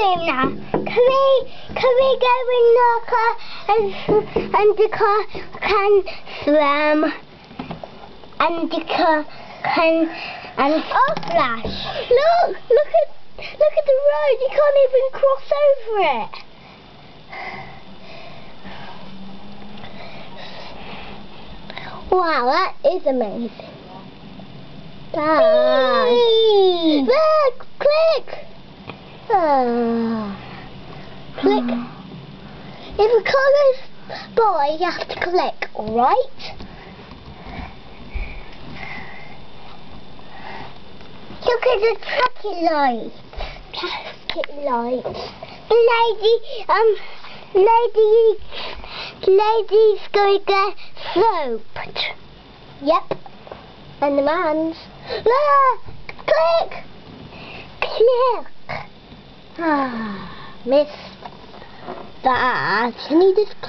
bathroom now. Can we can we go in the car and and the car can swim and the car can and oh flash. Look look at look at the road. You can't even cross over it. Wow, that is amazing. Dad. Look, click. Click. If a car goes by, you have to click, alright? Look at the traffic lights. Traffic lights. Lady, um, lady, lady's going to get soaped. Yep. And the man's. Look! Click! Click! Miss that. Can you just